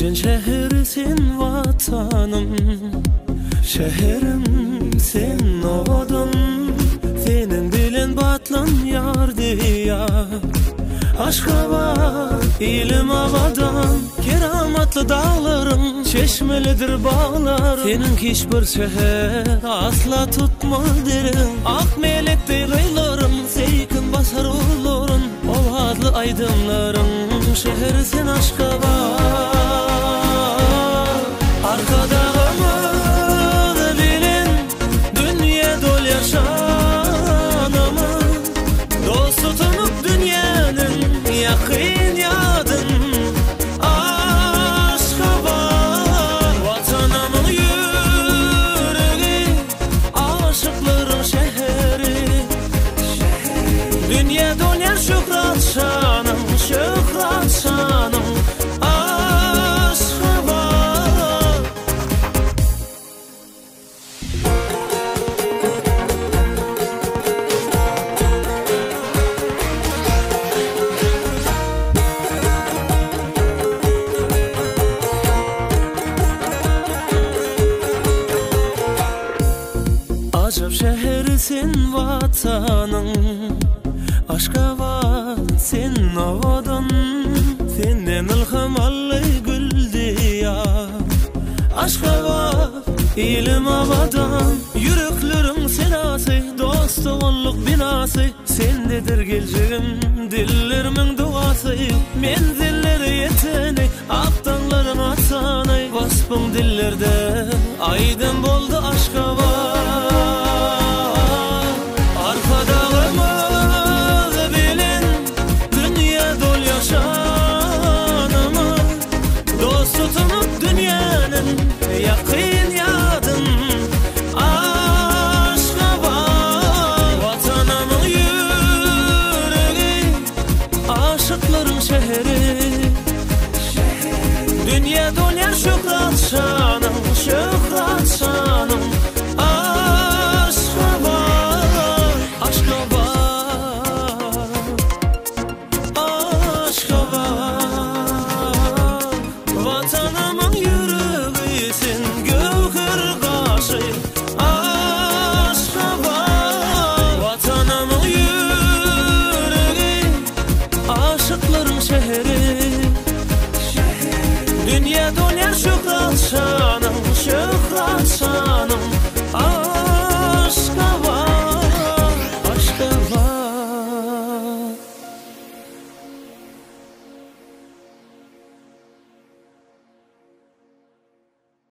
Gecen şehir sen vatanım Şehrim sen odun Senin dilin batlan yar diyar Aşka var ilim avadan. Keramatlı dağların Çeşmelidir bağlar. Senin hiçbir şehir Asla tutma derin Ak melek deylaylarım Seykin basar olurun Ovadlı aydınların Şehir sen aşka var Arkadağımı bilin Dünya dol yaşanımı Dost tutunup dünyanın Yakın Acap şehir sen vatanın Aşka var sen odun Senden ilham allı gül diyar Aşka var ilim avadan. Yüreklerin senası Dostuğunluk binası. Sendedir geleceğim Dillerimin duası. Menzilleri yeteni Aktanların atanı. Vasfın dillerde Aydın boldu aşka var Dünya dolyar şükrat şanım Şükrat şanım Aşka var Aşka var Aşka var Vatanımın yüreğisin Gövher kaşı Aşka var Vatanımın yüreği Aşıkların şehri Dünya dolyar şükrat şanım Şükrat şanım Aşka